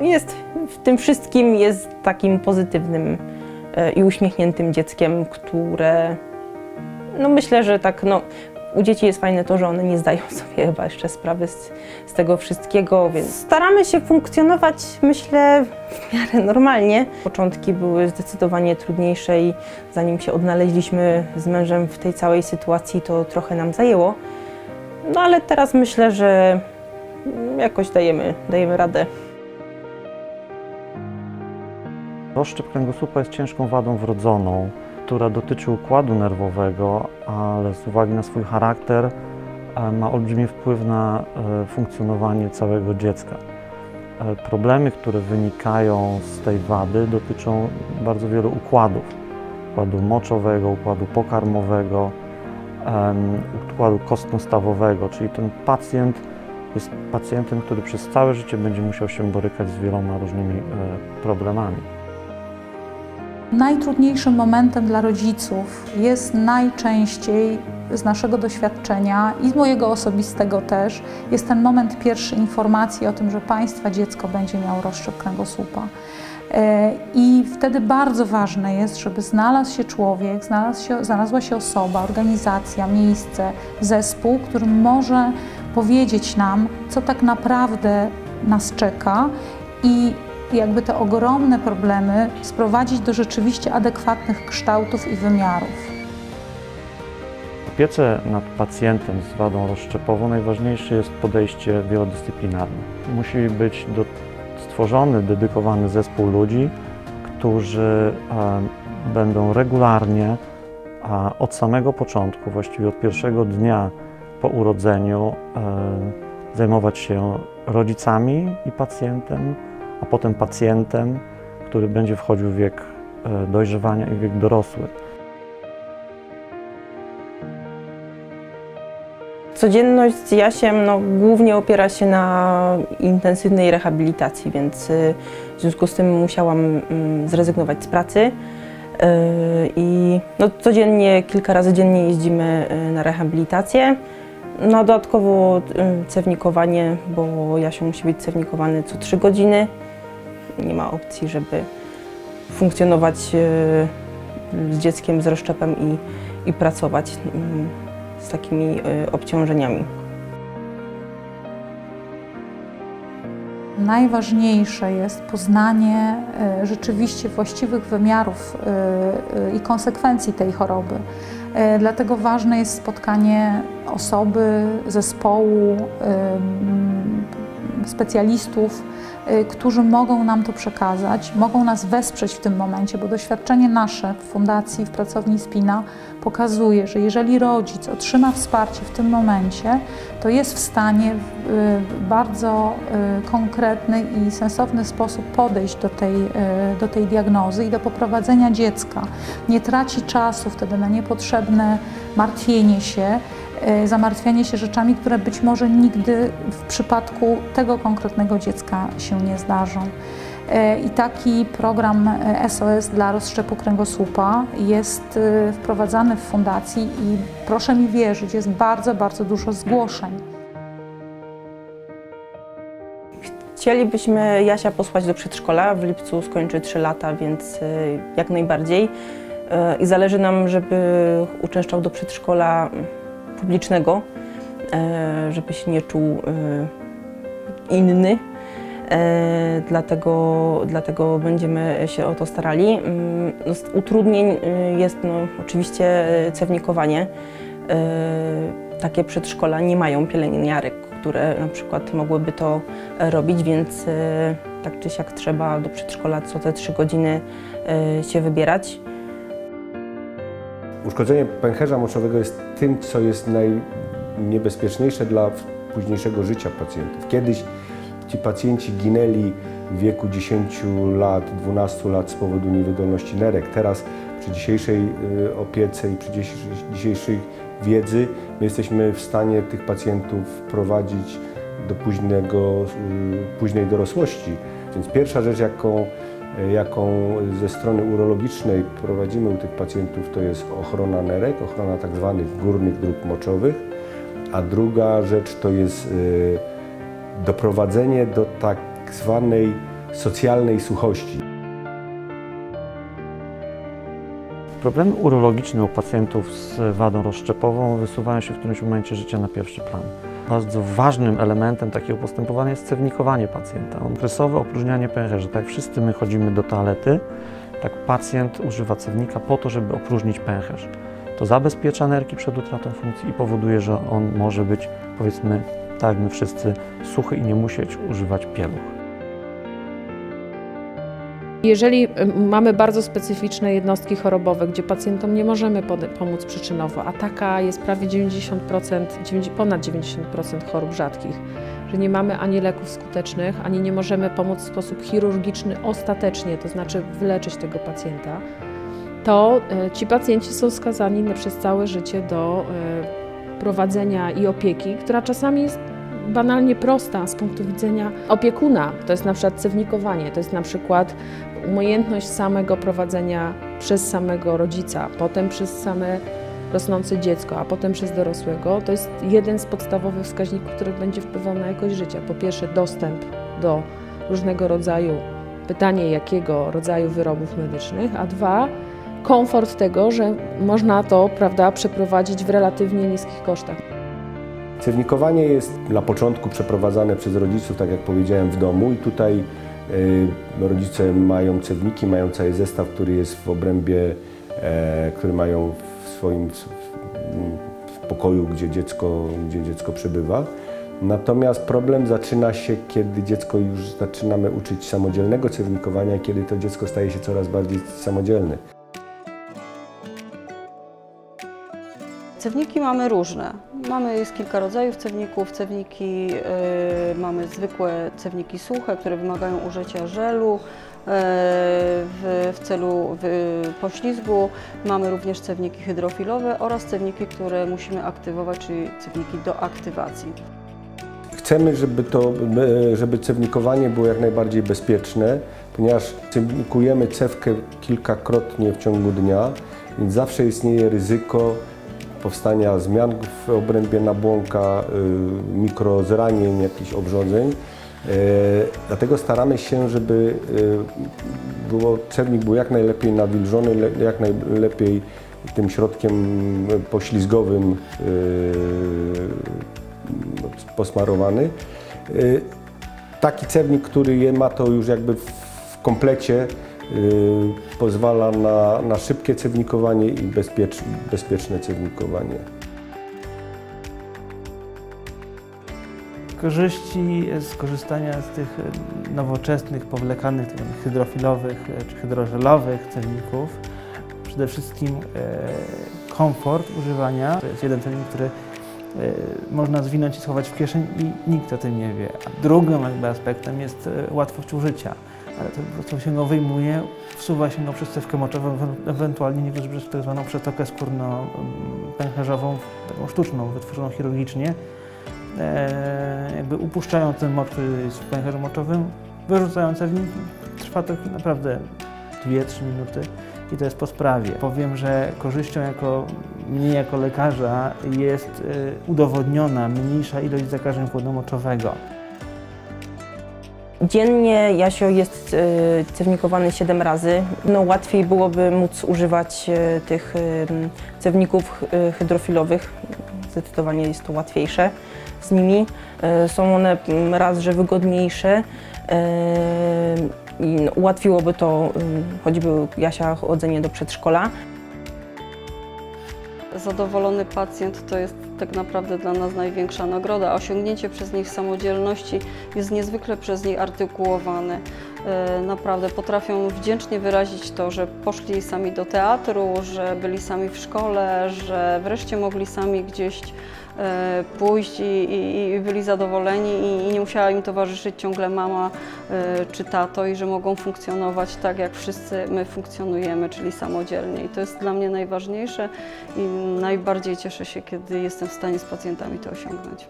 Jest w tym wszystkim jest takim pozytywnym e, i uśmiechniętym dzieckiem, które no myślę, że tak no, u dzieci jest fajne to, że one nie zdają sobie chyba jeszcze sprawy z, z tego wszystkiego, więc staramy się funkcjonować, myślę, w miarę normalnie. Początki były zdecydowanie trudniejsze i zanim się odnaleźliśmy z mężem w tej całej sytuacji, to trochę nam zajęło. No ale teraz myślę, że jakoś dajemy, dajemy radę. Rozszczep kręgosłupa jest ciężką wadą wrodzoną, która dotyczy układu nerwowego, ale z uwagi na swój charakter e, ma olbrzymi wpływ na e, funkcjonowanie całego dziecka. E, problemy, które wynikają z tej wady dotyczą bardzo wielu układów. Układu moczowego, układu pokarmowego, układu kostno-stawowego, czyli ten pacjent jest pacjentem, który przez całe życie będzie musiał się borykać z wieloma różnymi problemami. Najtrudniejszym momentem dla rodziców jest najczęściej z naszego doświadczenia i z mojego osobistego też, jest ten moment pierwszy informacji o tym, że Państwa dziecko będzie miało rozszczep kręgosłupa. E, I wtedy bardzo ważne jest, żeby znalazł się człowiek, znalazł się, znalazła się osoba, organizacja, miejsce, zespół, który może powiedzieć nam, co tak naprawdę nas czeka i jakby te ogromne problemy sprowadzić do rzeczywiście adekwatnych kształtów i wymiarów. W opiece nad pacjentem z wadą rozszczepową najważniejsze jest podejście wielodyscyplinarne. Musi być do, stworzony, dedykowany zespół ludzi, którzy e, będą regularnie, a od samego początku, właściwie od pierwszego dnia po urodzeniu, e, zajmować się rodzicami i pacjentem, a potem pacjentem, który będzie wchodził w wiek e, dojrzewania i wiek dorosły. Codzienność z Jasiem no, głównie opiera się na intensywnej rehabilitacji, więc y, w związku z tym musiałam mm, zrezygnować z pracy y, i no, codziennie, kilka razy dziennie jeździmy y, na rehabilitację. No, dodatkowo cewnikowanie, bo Jasio musi być cewnikowany co 3 godziny nie ma opcji, żeby funkcjonować e, z dzieckiem z rozszczepem i, i pracować mm, z takimi e, obciążeniami. Najważniejsze jest poznanie e, rzeczywiście właściwych wymiarów i konsekwencji tej choroby. Dlatego ważne jest spotkanie osoby, zespołu, specjalistów, Y, którzy mogą nam to przekazać, mogą nas wesprzeć w tym momencie, bo doświadczenie nasze w Fundacji, w pracowni Spina pokazuje, że jeżeli rodzic otrzyma wsparcie w tym momencie, to jest w stanie w bardzo y, konkretny i sensowny sposób podejść do tej, y, do tej diagnozy i do poprowadzenia dziecka. Nie traci czasu wtedy na niepotrzebne martwienie się, zamartwianie się rzeczami, które być może nigdy w przypadku tego konkretnego dziecka się nie zdarzą. E, I taki program SOS dla rozszczepu kręgosłupa jest e, wprowadzany w fundacji i proszę mi wierzyć, jest bardzo, bardzo dużo zgłoszeń. Chcielibyśmy Jasia posłać do przedszkola. W lipcu skończy 3 lata, więc jak najbardziej. I zależy nam, żeby uczęszczał do przedszkola publicznego, e, żeby się nie czuł e, inny. E, dlatego, dlatego będziemy się o to starali. Mm, no, utrudnień jest no, oczywiście cewnikowanie. Takie przedszkola nie mają pielęgniarek, które na przykład mogłyby to robić, więc tak czy siak trzeba do przedszkola co te trzy godziny się wybierać. Uszkodzenie pęcherza moczowego jest tym, co jest najniebezpieczniejsze dla późniejszego życia pacjentów. Kiedyś ci pacjenci ginęli w wieku 10 lat, 12 lat z powodu niewydolności nerek. Teraz przy dzisiejszej y, opiece i przy dzisiejszej wiedzy my jesteśmy w stanie tych pacjentów prowadzić do późnego, y, późnej dorosłości. Więc pierwsza rzecz, jaką jaką ze strony urologicznej prowadzimy u tych pacjentów, to jest ochrona nerek, ochrona tak zwanych górnych dróg moczowych, a druga rzecz to jest y, doprowadzenie do tak zwanej socjalnej suchości. Problemy urologiczne u pacjentów z wadą rozszczepową wysuwają się w którymś momencie życia na pierwszy plan. Bardzo ważnym elementem takiego postępowania jest cewnikowanie pacjenta. Okresowe opróżnianie pęcherza. Tak jak wszyscy my chodzimy do toalety, tak pacjent używa cewnika po to, żeby opróżnić pęcherz. To zabezpiecza nerki przed utratą funkcji i powoduje, że on może być, powiedzmy, tak jak my wszyscy, suchy i nie musieć używać pieluch. Jeżeli y, mamy bardzo specyficzne jednostki chorobowe, gdzie pacjentom nie możemy pomóc przyczynowo, a taka jest prawie 90%, 90 ponad 90% chorób rzadkich, że nie mamy ani leków skutecznych, ani nie możemy pomóc w sposób chirurgiczny ostatecznie, to znaczy wyleczyć tego pacjenta, to y, ci pacjenci są skazani przez całe życie do y, prowadzenia i opieki, która czasami jest banalnie prosta z punktu widzenia opiekuna. To jest na przykład cewnikowanie, to jest na przykład umiejętność samego prowadzenia przez samego rodzica, potem przez same rosnące dziecko, a potem przez dorosłego. To jest jeden z podstawowych wskaźników, który będzie wpływał na jakość życia. Po pierwsze dostęp do różnego rodzaju, pytanie jakiego rodzaju wyrobów medycznych, a dwa komfort tego, że można to prawda, przeprowadzić w relatywnie niskich kosztach. Cewnikowanie jest na początku przeprowadzane przez rodziców, tak jak powiedziałem, w domu i tutaj y, rodzice mają cewniki, mają cały zestaw, który jest w obrębie, e, który mają w swoim w pokoju, gdzie dziecko, gdzie dziecko przebywa. Natomiast problem zaczyna się, kiedy dziecko już zaczynamy uczyć samodzielnego cewnikowania, kiedy to dziecko staje się coraz bardziej samodzielne. Cewniki mamy różne. Mamy jest kilka rodzajów cewników. Cewniki y, mamy zwykłe cewniki suche, które wymagają użycia żelu y, w, w celu w, poślizgu. Mamy również cewniki hydrofilowe oraz cewniki, które musimy aktywować, czyli cewniki do aktywacji. Chcemy, żeby, to, żeby cewnikowanie było jak najbardziej bezpieczne, ponieważ cewnikujemy cewkę kilkakrotnie w ciągu dnia, więc zawsze istnieje ryzyko powstania zmian w obrębie nabłonka, y, mikrozranień, jakichś obrządzeń. E, Dlatego staramy się, żeby y, było, cewnik był jak najlepiej nawilżony, jak najlepiej tym środkiem poślizgowym y, posmarowany. Y, Taki cewnik, który je ma to już jakby w komplecie, y, pozwala na, na szybkie cewnikowanie i bezpiecz, bezpieczne cewnikowanie. Korzyści z korzystania z tych nowoczesnych, powlekanych, hydrofilowych e, czy hydrożelowych cewników. Przede wszystkim e, komfort używania. To jest jeden cennik, który e, można zwinąć i schować w kieszeni i nikt o tym nie wie. A drugim jakby aspektem jest łatwość użycia. Ale to po się go wyjmuje, wsuwa się go przez cewkę moczową, ewen- ewentualnie niektórzy przez tak zwaną przetokę skórno-pęcherzową, taką sztuczną, wytworzoną chirurgicznie e, jakby upuszczają ten mocz, który jest w pęcherzu moczowym, wyrzucają cewnik. Trwa to naprawdę 2-3 minuty i to jest po sprawie. Powiem, że korzyścią jako mnie jako lekarza jest e, udowodniona mniejsza ilość zakażeń płynu moczowego. Dziennie Jasio jest y, cewnikowany 7 razy. No, łatwiej byłoby móc używać y, tych y, cewników hydrofilowych. Zdecydowanie jest to łatwiejsze z nimi. Są one mm, raz, że wygodniejsze. I no, ułatwiłoby to choćby Jasia chodzenie do przedszkola. Zadowolony pacjent to jest tak naprawdę dla nas największa nagroda. Osiągnięcie przez nich samodzielności jest niezwykle przez nich artykułowane. E, Naprawdę potrafią wdzięcznie wyrazić to, że poszli sami do teatru, że byli sami w szkole, że wreszcie mogli sami gdzieś pójść i, i, i byli zadowoleni i, i nie musiała im towarzyszyć ciągle mama e, czy tato i że mogą funkcjonować tak, jak wszyscy my funkcjonujemy, czyli samodzielnie. I to jest dla mnie najważniejsze i najbardziej cieszę się, kiedy jestem w stanie z pacjentami to osiągnąć.